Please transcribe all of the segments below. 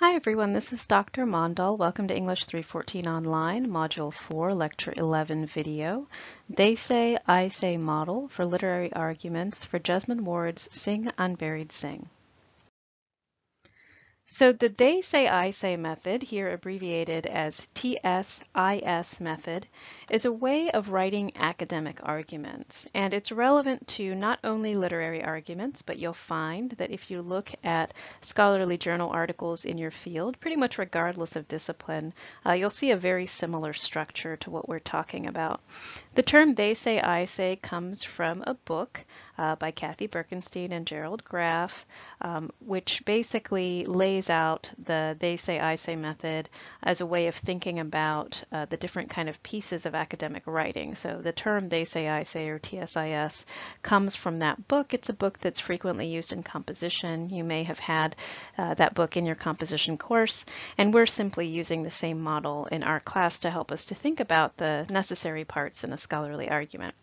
Hi everyone, this is Dr. Mondal. Welcome to English 314 Online, Module 4, Lecture 11 video. They Say, I Say model for literary arguments for Jesmyn Ward's Sing Unburied Sing. So the they say I say method, here abbreviated as TSIS method, is a way of writing academic arguments. And it's relevant to not only literary arguments, but you'll find that if you look at scholarly journal articles in your field, pretty much regardless of discipline, uh, you'll see a very similar structure to what we're talking about. The term they say I say comes from a book uh, by Cathy Birkenstein and Gerald Graff, um, which basically lays out the they say I say method as a way of thinking about uh, the different kind of pieces of academic writing. So the term they say I say or TSIS comes from that book. It's a book that's frequently used in composition. You may have had uh, that book in your composition course, and we're simply using the same model in our class to help us to think about the necessary parts in a scholarly argument.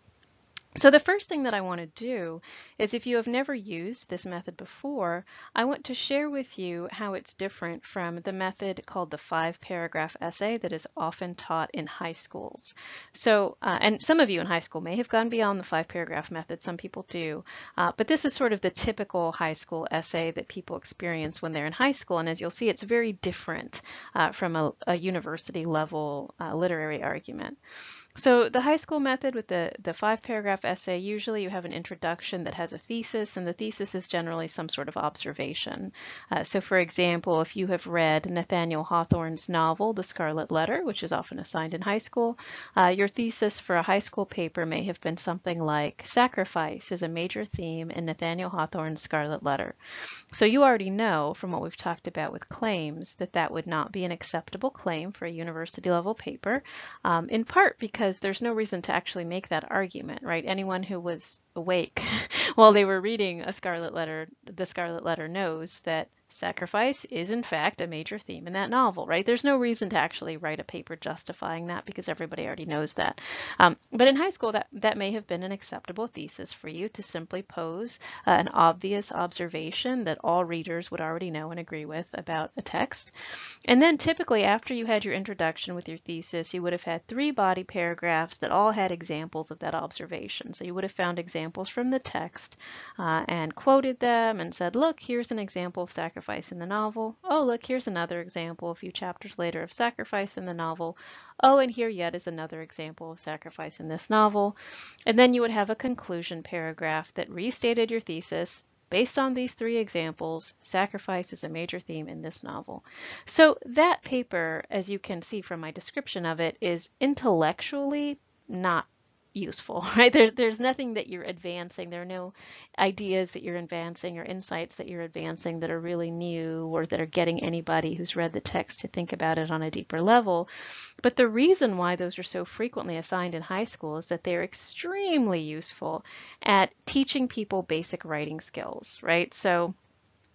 So the first thing that I want to do is if you have never used this method before, I want to share with you how it's different from the method called the five paragraph essay that is often taught in high schools. So, uh, and some of you in high school may have gone beyond the five paragraph method, some people do, uh, but this is sort of the typical high school essay that people experience when they're in high school. And as you'll see, it's very different uh, from a, a, university level uh, literary argument. So the high school method with the, the five paragraph essay, usually you have an introduction that has a thesis and the thesis is generally some sort of observation. Uh, so for example, if you have read Nathaniel Hawthorne's novel, The Scarlet Letter, which is often assigned in high school, uh, your thesis for a high school paper may have been something like sacrifice is a major theme in Nathaniel Hawthorne's Scarlet Letter. So you already know from what we've talked about with claims that that would not be an acceptable claim for a university level paper, um, in part because because there's no reason to actually make that argument, right? Anyone who was awake while they were reading a Scarlet Letter, the Scarlet Letter knows that Sacrifice is in fact a major theme in that novel, right? There's no reason to actually write a paper justifying that because everybody already knows that. Um, but in high school, that, that may have been an acceptable thesis for you to simply pose uh, an obvious observation that all readers would already know and agree with about a text. And then typically after you had your introduction with your thesis, you would have had three body paragraphs that all had examples of that observation. So you would have found examples from the text uh, and quoted them and said, look, here's an example of sacrifice sacrifice in the novel. Oh, look, here's another example a few chapters later of sacrifice in the novel. Oh, and here yet is another example of sacrifice in this novel. And then you would have a conclusion paragraph that restated your thesis Based on these three examples, sacrifice is a major theme in this novel. So that paper, as you can see from my description of it, is intellectually not useful, right? There's there's nothing that you're advancing. There are no ideas that you're advancing or insights that you're advancing that are really new or that are getting anybody who's read the text to think about it on a deeper level. But the reason why those are so frequently assigned in high school is that they're extremely useful at teaching people basic writing skills, right? So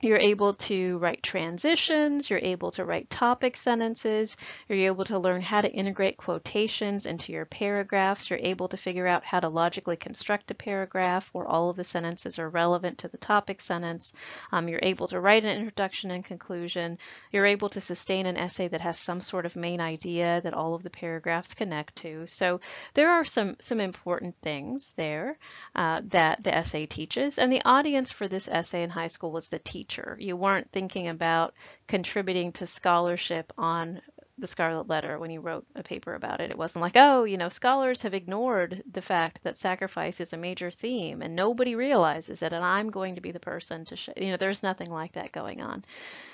you're able to write transitions, you're able to write topic sentences, you're able to learn how to integrate quotations into your paragraphs, you're able to figure out how to logically construct a paragraph where all of the sentences are relevant to the topic sentence. Um, you're able to write an introduction and conclusion. You're able to sustain an essay that has some sort of main idea that all of the paragraphs connect to. So there are some, some important things there uh, that the essay teaches. And the audience for this essay in high school was the teacher teacher. You weren't thinking about contributing to scholarship on the Scarlet Letter when you wrote a paper about it. It wasn't like, oh, you know, scholars have ignored the fact that sacrifice is a major theme and nobody realizes it, and I'm going to be the person to, show. you know, there's nothing like that going on.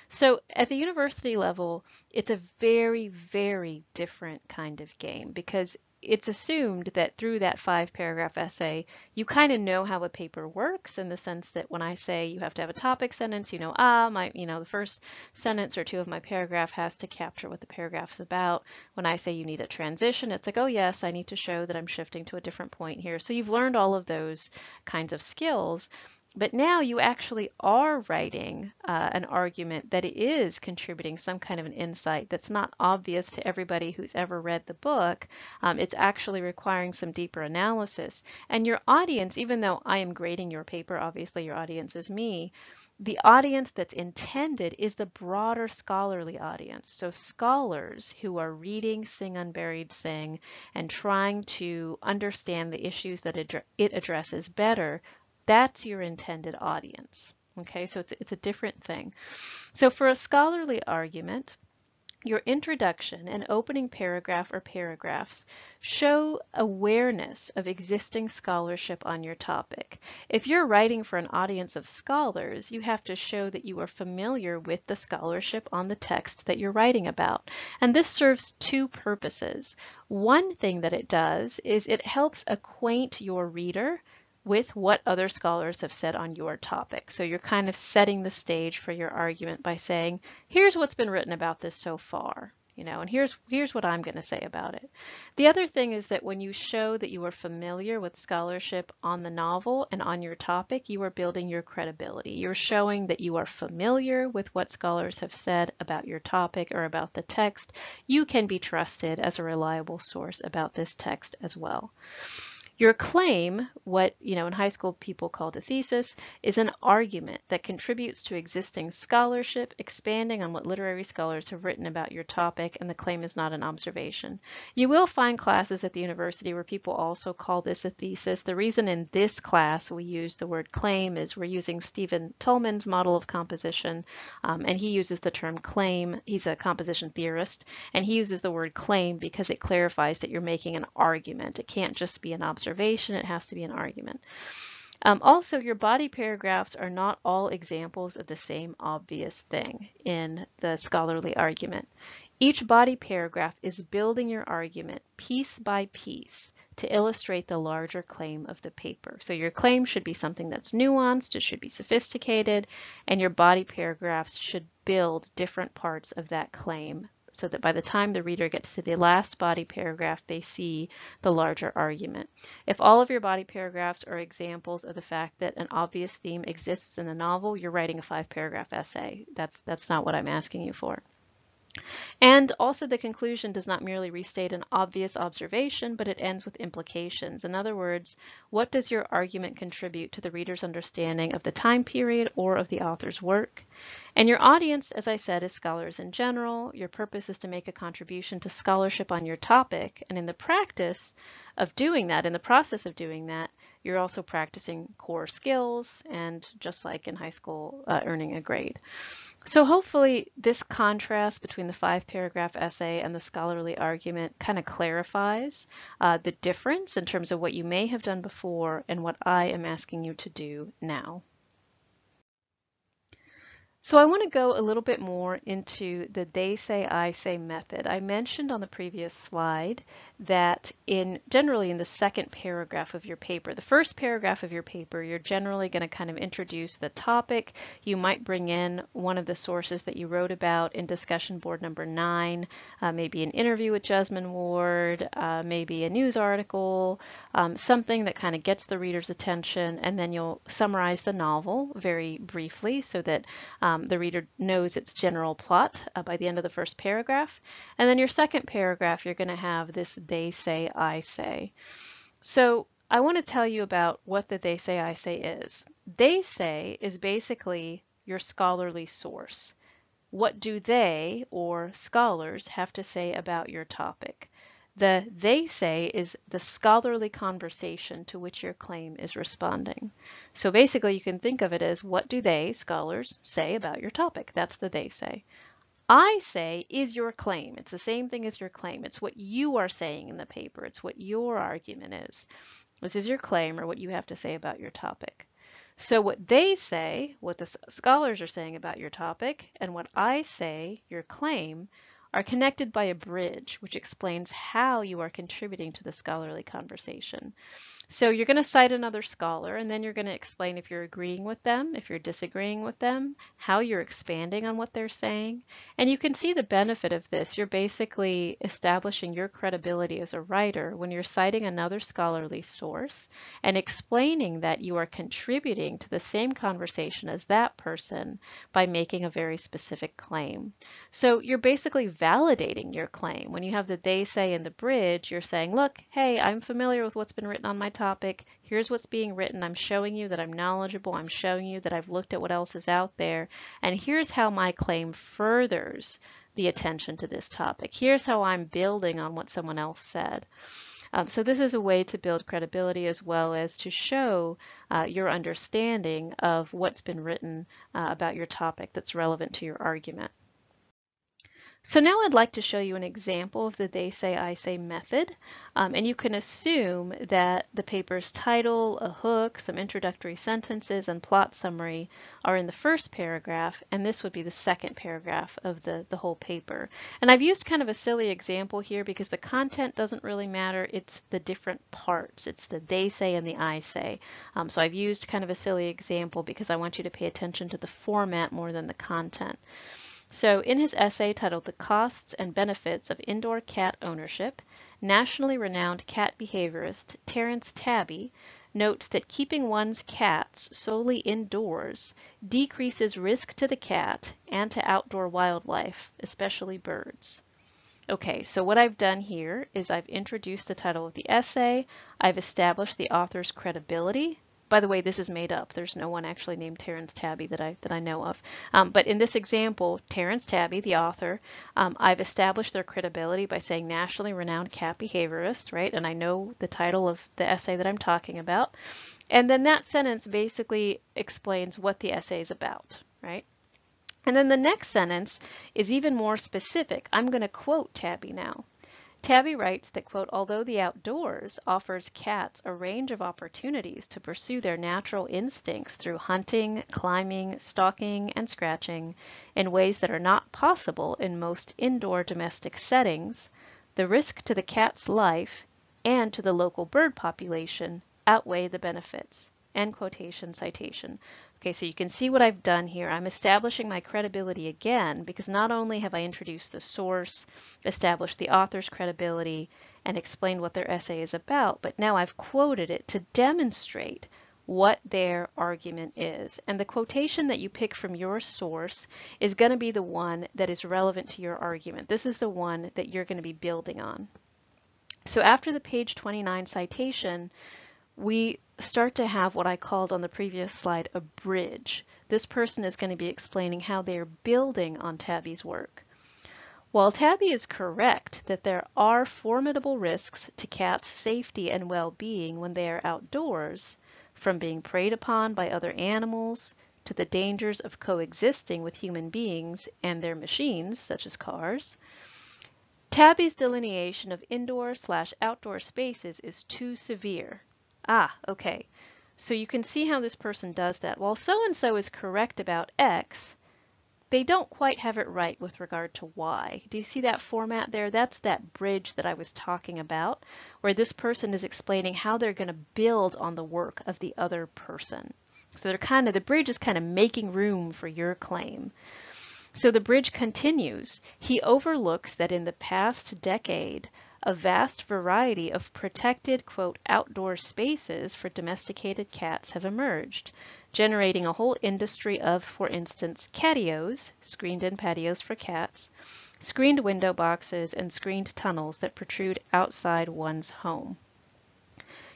So at the university level, it's a very, very different kind of game because it's assumed that through that five paragraph essay, you kind of know how a paper works in the sense that when I say you have to have a topic sentence, you know, ah, my, you know, the first sentence or two of my paragraph has to capture what the paragraph's about. When I say you need a transition, it's like, oh yes, I need to show that I'm shifting to a different point here. So you've learned all of those kinds of skills. But now you actually are writing uh, an argument that is contributing some kind of an insight that's not obvious to everybody who's ever read the book. Um, it's actually requiring some deeper analysis. And your audience, even though I am grading your paper, obviously your audience is me, the audience that's intended is the broader scholarly audience. So scholars who are reading Sing Unburied Sing and trying to understand the issues that it addresses better, that's your intended audience. Okay, so it's, it's a different thing. So for a scholarly argument, your introduction and opening paragraph or paragraphs show awareness of existing scholarship on your topic. If you're writing for an audience of scholars, you have to show that you are familiar with the scholarship on the text that you're writing about. And this serves two purposes. One thing that it does is it helps acquaint your reader with what other scholars have said on your topic. So you're kind of setting the stage for your argument by saying, here's what's been written about this so far, you know, and here's, here's what I'm going to say about it. The other thing is that when you show that you are familiar with scholarship on the novel and on your topic, you are building your credibility. You're showing that you are familiar with what scholars have said about your topic or about the text. You can be trusted as a reliable source about this text as well. Your claim, what you know in high school people called a thesis, is an argument that contributes to existing scholarship, expanding on what literary scholars have written about your topic, and the claim is not an observation. You will find classes at the university where people also call this a thesis. The reason in this class we use the word claim is we're using Stephen Toulmin's model of composition, um, and he uses the term claim. He's a composition theorist, and he uses the word claim because it clarifies that you're making an argument. It can't just be an observation observation, it has to be an argument. Um, also, your body paragraphs are not all examples of the same obvious thing in the scholarly argument. Each body paragraph is building your argument piece by piece to illustrate the larger claim of the paper. So your claim should be something that's nuanced, it should be sophisticated, and your body paragraphs should build different parts of that claim so that by the time the reader gets to the last body paragraph, they see the larger argument. If all of your body paragraphs are examples of the fact that an obvious theme exists in the novel, you're writing a five paragraph essay. That's, that's not what I'm asking you for. And also the conclusion does not merely restate an obvious observation, but it ends with implications. In other words, what does your argument contribute to the reader's understanding of the time period or of the author's work? And your audience, as I said, is scholars in general. Your purpose is to make a contribution to scholarship on your topic. And in the practice of doing that, in the process of doing that, you're also practicing core skills and just like in high school, uh, earning a grade. So hopefully this contrast between the five paragraph essay and the scholarly argument kind of clarifies uh, the difference in terms of what you may have done before and what I am asking you to do now. So I want to go a little bit more into the they say, I say method. I mentioned on the previous slide that in generally in the second paragraph of your paper, the first paragraph of your paper, you're generally going to kind of introduce the topic. You might bring in one of the sources that you wrote about in discussion board number nine, uh, maybe an interview with Jesmyn Ward, uh, maybe a news article, um, something that kind of gets the reader's attention, and then you'll summarize the novel very briefly so that um, the reader knows its general plot uh, by the end of the first paragraph. And then your second paragraph, you're going to have this they say, I say. So I want to tell you about what the they say, I say is. They say is basically your scholarly source. What do they, or scholars, have to say about your topic? The they say is the scholarly conversation to which your claim is responding. So basically you can think of it as what do they, scholars, say about your topic? That's the they say. I say is your claim. It's the same thing as your claim. It's what you are saying in the paper. It's what your argument is. This is your claim or what you have to say about your topic. So what they say, what the scholars are saying about your topic, and what I say, your claim, are connected by a bridge, which explains how you are contributing to the scholarly conversation. So you're going to cite another scholar, and then you're going to explain if you're agreeing with them, if you're disagreeing with them, how you're expanding on what they're saying. And you can see the benefit of this. You're basically establishing your credibility as a writer when you're citing another scholarly source and explaining that you are contributing to the same conversation as that person by making a very specific claim. So you're basically validating your claim. When you have the they say in the bridge, you're saying, look, hey, I'm familiar with what's been written on my topic. Here's what's being written. I'm showing you that I'm knowledgeable. I'm showing you that I've looked at what else is out there. And here's how my claim furthers the attention to this topic. Here's how I'm building on what someone else said. Um, so this is a way to build credibility as well as to show uh, your understanding of what's been written uh, about your topic that's relevant to your argument. So now I'd like to show you an example of the they say, I say method. Um, and you can assume that the paper's title, a hook, some introductory sentences, and plot summary are in the first paragraph, and this would be the second paragraph of the, the whole paper. And I've used kind of a silly example here because the content doesn't really matter, it's the different parts. It's the they say and the I say. Um, so I've used kind of a silly example because I want you to pay attention to the format more than the content. So in his essay titled The Costs and Benefits of Indoor Cat Ownership, nationally renowned cat behaviorist Terence Tabby notes that keeping one's cats solely indoors decreases risk to the cat and to outdoor wildlife, especially birds. Okay, so what I've done here is I've introduced the title of the essay, I've established the author's credibility, by the way, this is made up. There's no one actually named Terence Tabby that I that I know of. Um, but in this example, Terence Tabby, the author, um, I've established their credibility by saying nationally renowned cat behaviorist, right? And I know the title of the essay that I'm talking about. And then that sentence basically explains what the essay is about, right? And then the next sentence is even more specific. I'm going to quote Tabby now. Tabby writes that, quote, although the outdoors offers cats a range of opportunities to pursue their natural instincts through hunting, climbing, stalking, and scratching in ways that are not possible in most indoor domestic settings, the risk to the cat's life and to the local bird population outweigh the benefits. End quotation citation. Okay, so you can see what I've done here. I'm establishing my credibility again because not only have I introduced the source, established the author's credibility, and explained what their essay is about, but now I've quoted it to demonstrate what their argument is. And the quotation that you pick from your source is going to be the one that is relevant to your argument. This is the one that you're going to be building on. So after the page 29 citation, we start to have what I called on the previous slide a bridge. This person is going to be explaining how they are building on Tabby's work. While Tabby is correct that there are formidable risks to cats' safety and well-being when they are outdoors, from being preyed upon by other animals to the dangers of coexisting with human beings and their machines, such as cars, Tabby's delineation of indoor slash outdoor spaces is too severe Ah, okay. So you can see how this person does that. While so-and-so is correct about X, they don't quite have it right with regard to Y. Do you see that format there? That's that bridge that I was talking about, where this person is explaining how they're going to build on the work of the other person. So they're kind of, the bridge is kind of making room for your claim. So the bridge continues. He overlooks that in the past decade, a vast variety of protected, quote, outdoor spaces for domesticated cats have emerged, generating a whole industry of, for instance, catios, screened-in patios for cats, screened window boxes, and screened tunnels that protrude outside one's home.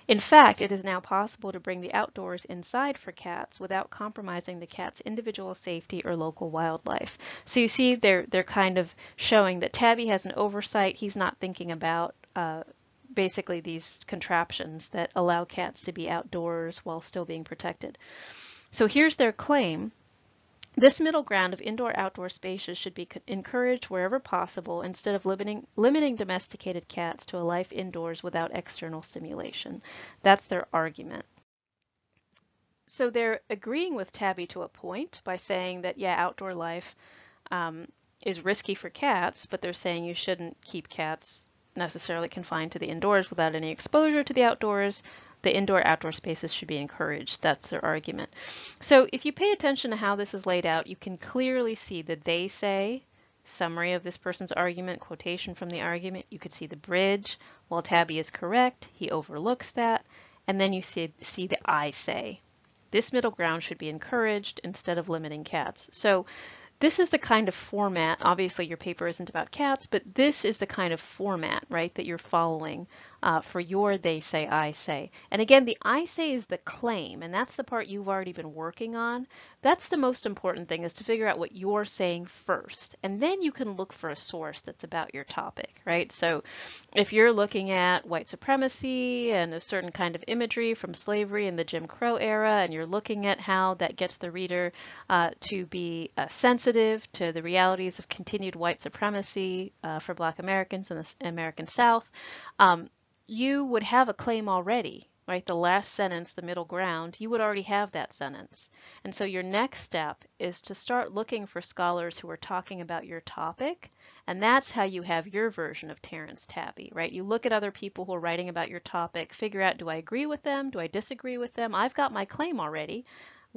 In fact, it is now possible to bring the outdoors inside for cats without compromising the cat's individual safety or local wildlife. So you see they're, they're kind of showing that Tabby has an oversight. He's not thinking about uh, basically these contraptions that allow cats to be outdoors while still being protected. So here's their claim. This middle ground of indoor-outdoor spaces should be encouraged wherever possible instead of limiting, limiting domesticated cats to a life indoors without external stimulation. That's their argument. So they're agreeing with Tabby to a point by saying that, yeah, outdoor life um, is risky for cats, but they're saying you shouldn't keep cats necessarily confined to the indoors without any exposure to the outdoors the indoor outdoor spaces should be encouraged. That's their argument. So if you pay attention to how this is laid out, you can clearly see that they say summary of this person's argument, quotation from the argument. You could see the bridge. While Tabby is correct, he overlooks that. And then you see, see the I say. This middle ground should be encouraged instead of limiting cats. So this is the kind of format, obviously your paper isn't about cats, but this is the kind of format, right, that you're following uh, for your they say, I say. And again, the I say is the claim, and that's the part you've already been working on. That's the most important thing is to figure out what you're saying first, and then you can look for a source that's about your topic, right? So if you're looking at white supremacy and a certain kind of imagery from slavery in the Jim Crow era, and you're looking at how that gets the reader uh, to be uh, sensitive to the realities of continued white supremacy uh, for Black Americans in the American South, um, you would have a claim already, right? The last sentence, the middle ground, you would already have that sentence. And so your next step is to start looking for scholars who are talking about your topic. And that's how you have your version of Terence Tabby, right? You look at other people who are writing about your topic, figure out, do I agree with them? Do I disagree with them? I've got my claim already.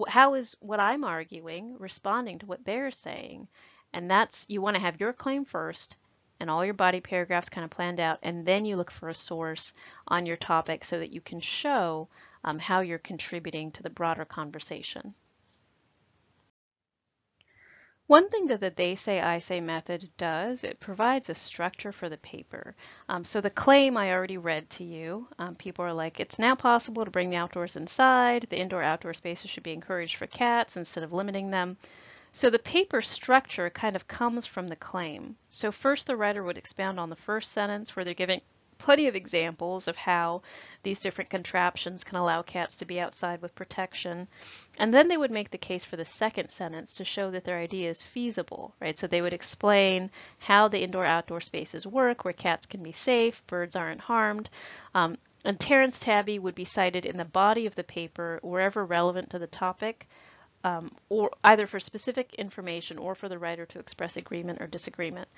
How is what I'm arguing responding to what they're saying? And that's, you want to have your claim first and all your body paragraphs kind of planned out, and then you look for a source on your topic so that you can show um, how you're contributing to the broader conversation. One thing that the they say, I say method does, it provides a structure for the paper. Um, so the claim I already read to you, um, people are like, it's now possible to bring the outdoors inside. The indoor outdoor spaces should be encouraged for cats instead of limiting them. So the paper structure kind of comes from the claim. So first the writer would expound on the first sentence where they're giving plenty of examples of how these different contraptions can allow cats to be outside with protection. And then they would make the case for the second sentence to show that their idea is feasible, right? So they would explain how the indoor-outdoor spaces work, where cats can be safe, birds aren't harmed. Um, and Terence Tabby would be cited in the body of the paper wherever relevant to the topic um, or either for specific information or for the writer to express agreement or disagreement.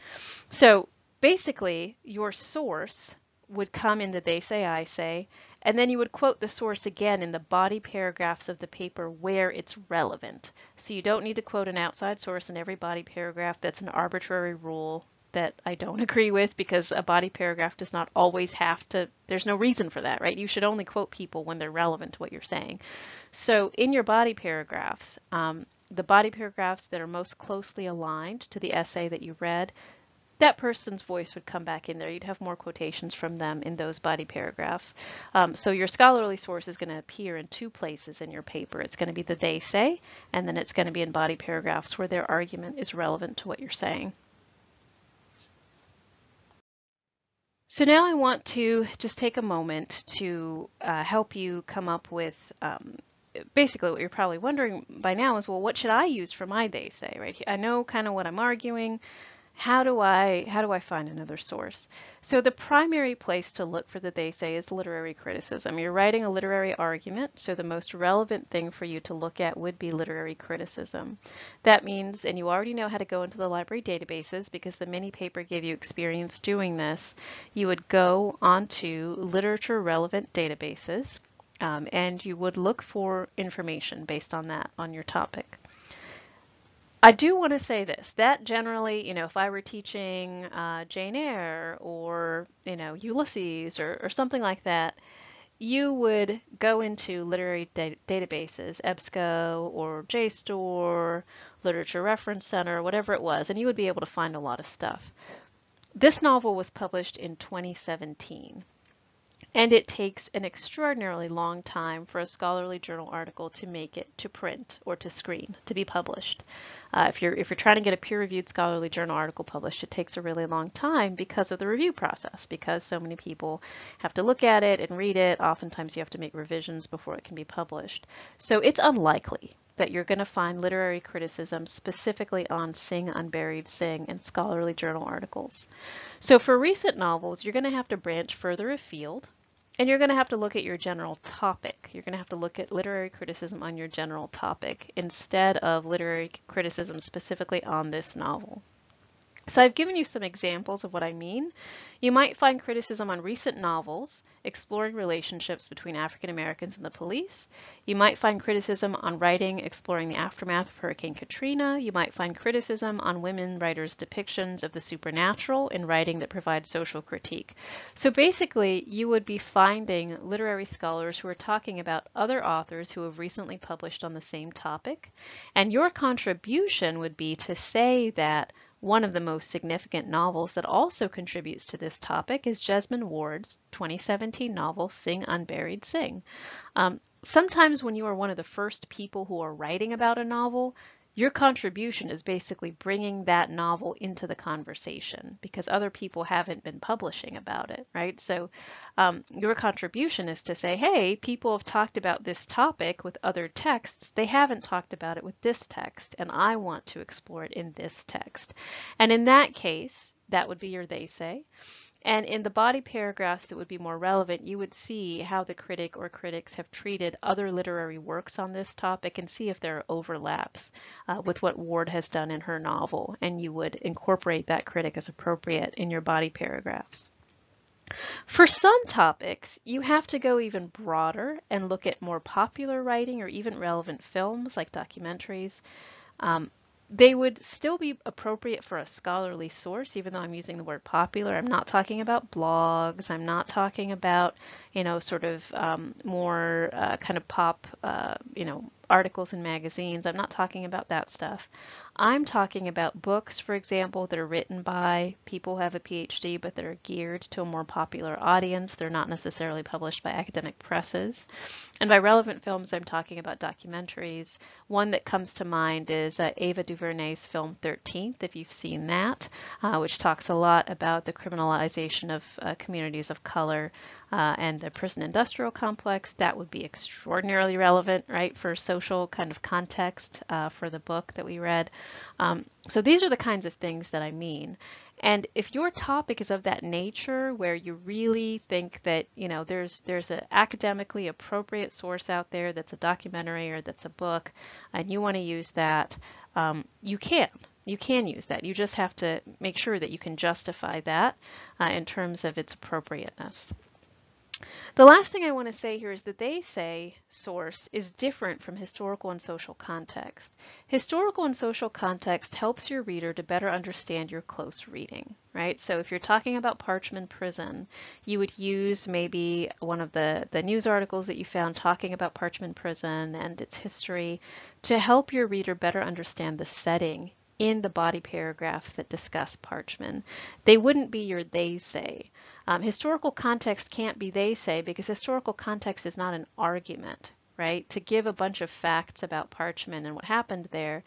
So basically, your source would come in the they say, I say, and then you would quote the source again in the body paragraphs of the paper where it's relevant. So you don't need to quote an outside source in every body paragraph. That's an arbitrary rule that I don't agree with because a body paragraph does not always have to, there's no reason for that, right? You should only quote people when they're relevant to what you're saying. So in your body paragraphs, um, the body paragraphs that are most closely aligned to the essay that you read, that person's voice would come back in there. You'd have more quotations from them in those body paragraphs. Um, so your scholarly source is going to appear in two places in your paper. It's going to be the they say, and then it's going to be in body paragraphs where their argument is relevant to what you're saying. So now I want to just take a moment to uh, help you come up with um, basically what you're probably wondering by now is, well, what should I use for my day say, right? I know kind of what I'm arguing how do I how do I find another source? So the primary place to look for the they say is literary criticism. You're writing a literary argument, so the most relevant thing for you to look at would be literary criticism. That means, and you already know how to go into the library databases because the mini paper gave you experience doing this, you would go onto literature relevant databases um, and you would look for information based on that on your topic. I do want to say this, that generally, you know, if I were teaching uh, Jane Eyre or, you know, Ulysses or, or something like that, you would go into literary da databases, EBSCO or JSTOR, Literature Reference Center, whatever it was, and you would be able to find a lot of stuff. This novel was published in 2017. And it takes an extraordinarily long time for a scholarly journal article to make it to print or to screen, to be published. Uh, if you're if you're trying to get a peer-reviewed scholarly journal article published, it takes a really long time because of the review process, because so many people have to look at it and read it. Oftentimes you have to make revisions before it can be published. So it's unlikely that you're going to find literary criticism specifically on Sing Unburied Sing and scholarly journal articles. So for recent novels, you're going to have to branch further afield and you're going to have to look at your general topic. You're going to have to look at literary criticism on your general topic instead of literary criticism specifically on this novel. So I've given you some examples of what I mean. You might find criticism on recent novels exploring relationships between African Americans and the police. You might find criticism on writing exploring the aftermath of Hurricane Katrina. You might find criticism on women writers' depictions of the supernatural in writing that provides social critique. So basically, you would be finding literary scholars who are talking about other authors who have recently published on the same topic. And your contribution would be to say that One of the most significant novels that also contributes to this topic is Jesmyn Ward's 2017 novel, Sing Unburied Sing. Um, sometimes when you are one of the first people who are writing about a novel, your contribution is basically bringing that novel into the conversation because other people haven't been publishing about it, right? So um, your contribution is to say, hey, people have talked about this topic with other texts. They haven't talked about it with this text, and I want to explore it in this text. And in that case, that would be your they say. And in the body paragraphs that would be more relevant, you would see how the critic or critics have treated other literary works on this topic and see if there are overlaps uh, with what Ward has done in her novel. And you would incorporate that critic as appropriate in your body paragraphs. For some topics, you have to go even broader and look at more popular writing or even relevant films like documentaries. Um, they would still be appropriate for a scholarly source, even though I'm using the word popular. I'm not talking about blogs. I'm not talking about, you know, sort of um, more uh, kind of pop, uh, you know, articles in magazines. I'm not talking about that stuff. I'm talking about books, for example, that are written by people who have a PhD, but that are geared to a more popular audience. They're not necessarily published by academic presses. And by relevant films, I'm talking about documentaries. One that comes to mind is uh, Ava DuVernay's film 13th, if you've seen that, uh, which talks a lot about the criminalization of uh, communities of color uh, and the prison industrial complex. That would be extraordinarily relevant, right, for social kind of context uh, for the book that we read. Um, so these are the kinds of things that I mean. And if your topic is of that nature where you really think that, you know, there's there's an academically appropriate source out there that's a documentary or that's a book, and you want to use that, um, you can. You can use that. You just have to make sure that you can justify that uh, in terms of its appropriateness. The last thing I want to say here is that they say source is different from historical and social context. Historical and social context helps your reader to better understand your close reading, right? So if you're talking about Parchman Prison, you would use maybe one of the, the news articles that you found talking about Parchman Prison and its history to help your reader better understand the setting in the body paragraphs that discuss Parchman. They wouldn't be your they say. Um, historical context can't be they say because historical context is not an argument, right? To give a bunch of facts about Parchman and what happened there,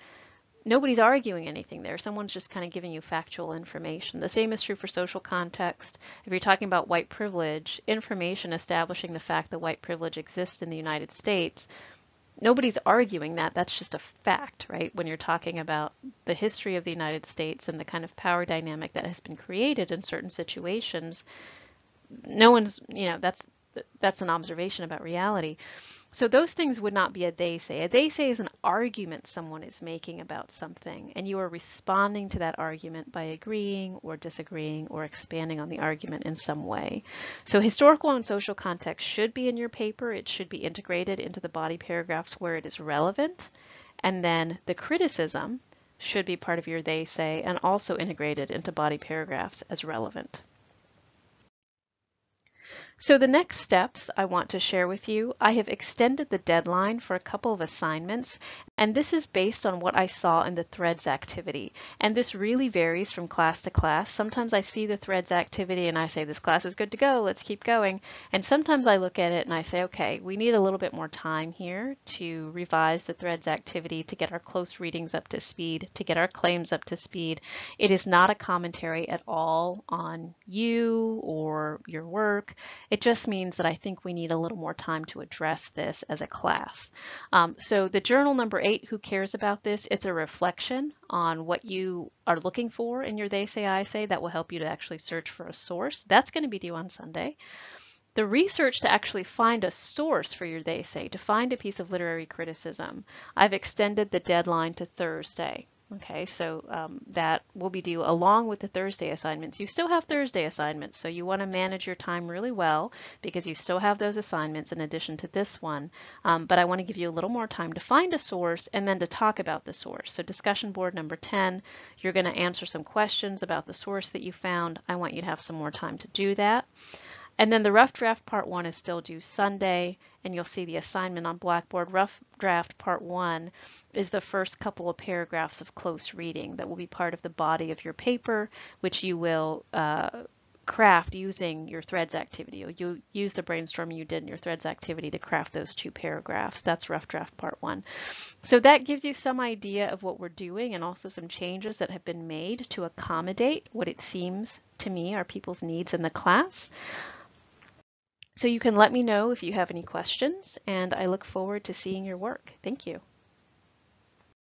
nobody's arguing anything there. Someone's just kind of giving you factual information. The same is true for social context. If you're talking about white privilege, information establishing the fact that white privilege exists in the United States nobody's arguing that. That's just a fact, right? When you're talking about the history of the United States and the kind of power dynamic that has been created in certain situations, no one's, you know, that's that's an observation about reality. So those things would not be a they say. A they say is an argument someone is making about something, and you are responding to that argument by agreeing or disagreeing or expanding on the argument in some way. So historical and social context should be in your paper. It should be integrated into the body paragraphs where it is relevant. And then the criticism should be part of your they say and also integrated into body paragraphs as relevant. So the next steps I want to share with you, I have extended the deadline for a couple of assignments, and this is based on what I saw in the threads activity. And this really varies from class to class. Sometimes I see the threads activity and I say, this class is good to go, let's keep going. And sometimes I look at it and I say, okay, we need a little bit more time here to revise the threads activity, to get our close readings up to speed, to get our claims up to speed. It is not a commentary at all on you or your work. It just means that I think we need a little more time to address this as a class. Um, so the journal number eight, who cares about this? It's a reflection on what you are looking for in your They Say, I Say that will help you to actually search for a source. That's going to be due on Sunday. The research to actually find a source for your They Say, to find a piece of literary criticism, I've extended the deadline to Thursday. Okay, so um, that will be due along with the Thursday assignments. You still have Thursday assignments, so you want to manage your time really well because you still have those assignments in addition to this one. Um, but I want to give you a little more time to find a source and then to talk about the source. So discussion board number 10, you're going to answer some questions about the source that you found. I want you to have some more time to do that. And then the rough draft part one is still due Sunday, and you'll see the assignment on Blackboard. Rough draft part one is the first couple of paragraphs of close reading that will be part of the body of your paper, which you will uh, craft using your threads activity. You use the brainstorming you did in your threads activity to craft those two paragraphs. That's rough draft part one. So that gives you some idea of what we're doing and also some changes that have been made to accommodate what it seems to me are people's needs in the class. So you can let me know if you have any questions and I look forward to seeing your work. Thank you.